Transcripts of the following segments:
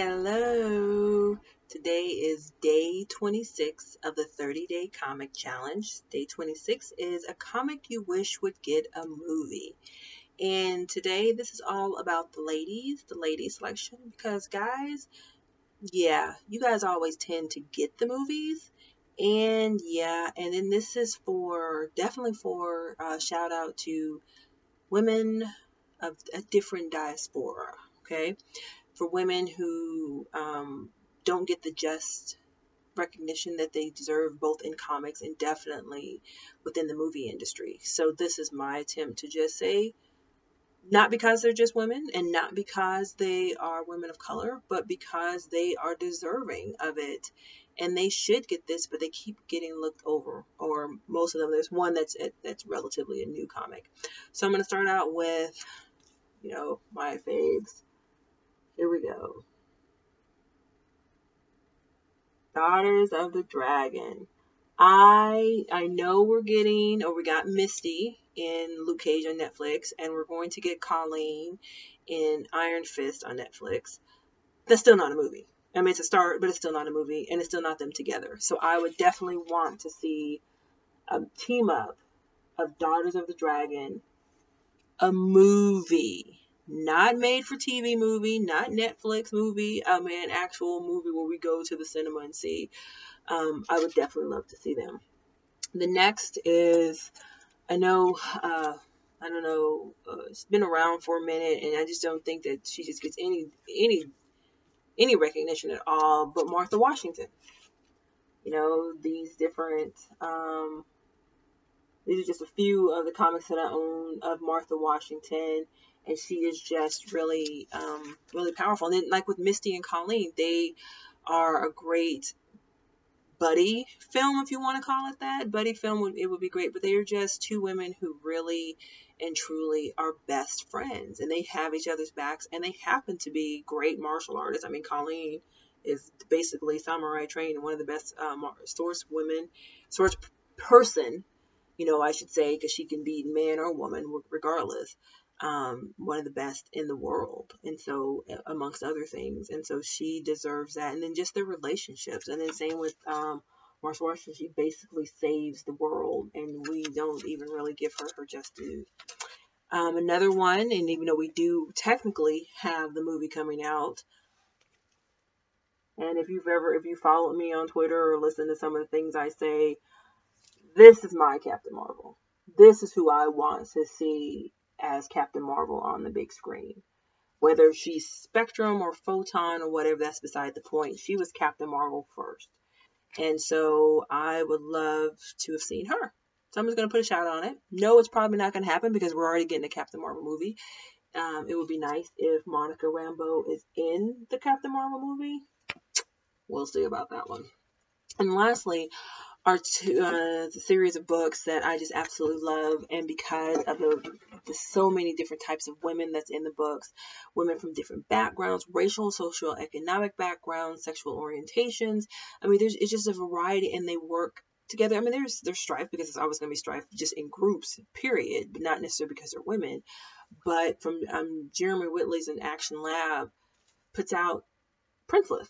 Hello. Today is day 26 of the 30 day comic challenge. Day 26 is a comic you wish would get a movie. And today this is all about the ladies, the ladies selection, because guys, yeah, you guys always tend to get the movies. And yeah, and then this is for definitely for uh, shout out to women of a different diaspora. Okay, for women who um, don't get the just recognition that they deserve both in comics and definitely within the movie industry. So this is my attempt to just say not because they're just women and not because they are women of color, but because they are deserving of it. And they should get this, but they keep getting looked over, or most of them. There's one that's that's relatively a new comic. So I'm going to start out with, you know, my faves. Here we go. Daughters of the Dragon. I I know we're getting or we got Misty in Luke Cage on Netflix and we're going to get Colleen in Iron Fist on Netflix. That's still not a movie. I mean it's a start, but it's still not a movie and it's still not them together. So I would definitely want to see a team up of Daughters of the Dragon, a movie not made for TV movie, not Netflix movie. I mean, an actual movie where we go to the cinema and see. Um, I would definitely love to see them. The next is, I know, uh, I don't know, uh, it's been around for a minute, and I just don't think that she just gets any any any recognition at all. But Martha Washington, you know, these different. Um, these are just a few of the comics that I own of Martha Washington and she is just really, um, really powerful. And then, like with Misty and Colleen, they are a great buddy film, if you want to call it that. Buddy film would it would be great, but they are just two women who really and truly are best friends, and they have each other's backs, and they happen to be great martial artists. I mean, Colleen is basically samurai trained and one of the best um, source women, source person, you know, I should say, because she can beat man or woman regardless um, one of the best in the world. And so, amongst other things. And so, she deserves that. And then just their relationships. And then, same with um, Martha Washington, she basically saves the world. And we don't even really give her her just due. Um, another one, and even though we do technically have the movie coming out, and if you've ever, if you followed me on Twitter or listened to some of the things I say, this is my Captain Marvel. This is who I want to see as Captain Marvel on the big screen. Whether she's Spectrum or Photon or whatever, that's beside the point. She was Captain Marvel first. And so I would love to have seen her. So I'm just going to put a shout on it. No, it's probably not going to happen because we're already getting a Captain Marvel movie. Um, it would be nice if Monica Rambeau is in the Captain Marvel movie. We'll see about that one. And lastly, are two, uh, the series of books that I just absolutely love, and because of the, the so many different types of women that's in the books, women from different backgrounds, racial, social, economic backgrounds, sexual orientations. I mean, there's it's just a variety, and they work together. I mean, there's there's strife because it's always going to be strife just in groups, period, but not necessarily because they're women. But from um, Jeremy Whitley's an Action Lab puts out Princeless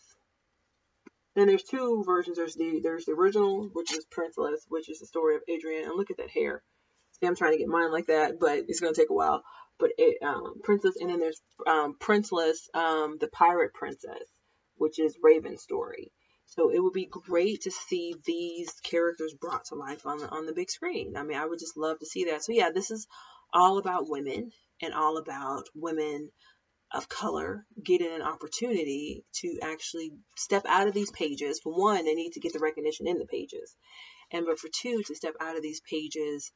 then there's two versions. There's the there's the original, which is Princeless, which is the story of Adrienne. And look at that hair. See, I'm trying to get mine like that, but it's gonna take a while. But it, um, Princeless, and then there's um, Princeless, um, the Pirate Princess, which is Raven's story. So it would be great to see these characters brought to life on the on the big screen. I mean, I would just love to see that. So yeah, this is all about women and all about women of color getting an opportunity to actually step out of these pages. For one, they need to get the recognition in the pages. And but for two, to step out of these pages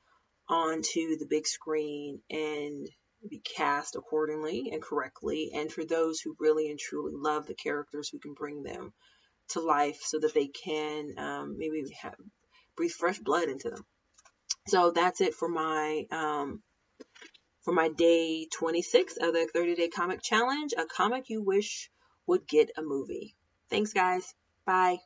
onto the big screen and be cast accordingly and correctly. And for those who really and truly love the characters, who can bring them to life so that they can um, maybe have, breathe fresh blood into them. So that's it for my um, for my day 26 of the 30 day comic challenge, a comic you wish would get a movie. Thanks, guys. Bye.